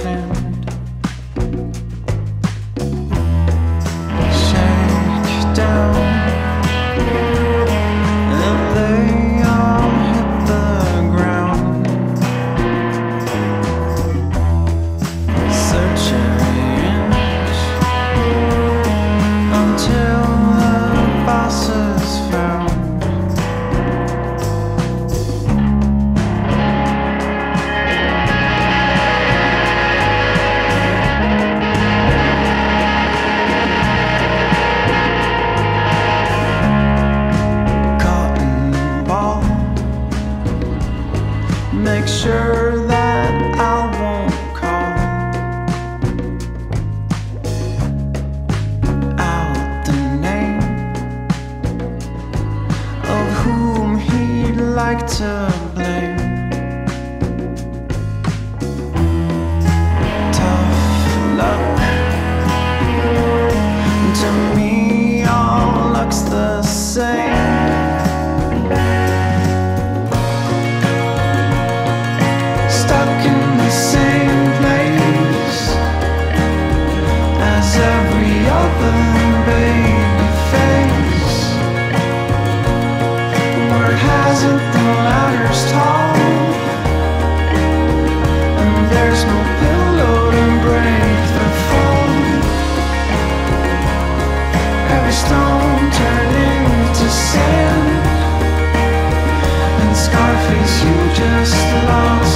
hand Make sure that I won't call out the name of whom he'd like to. you just lost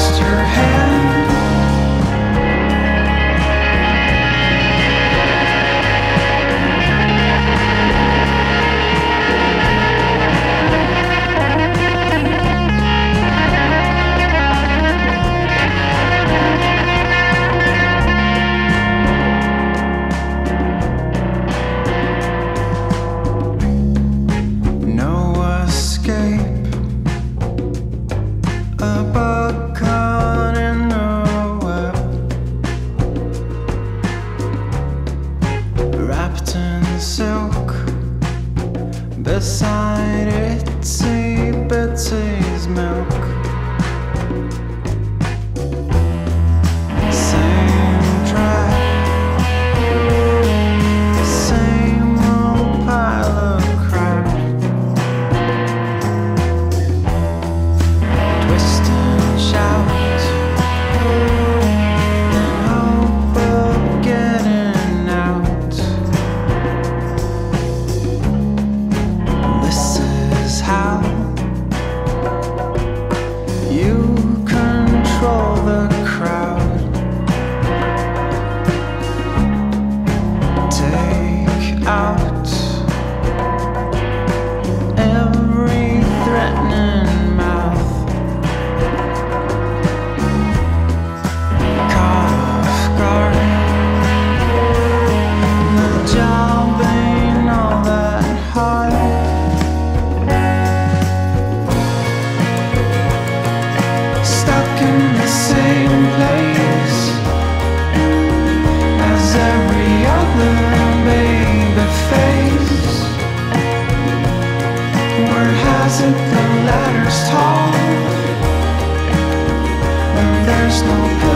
isn't the letters tall when there's no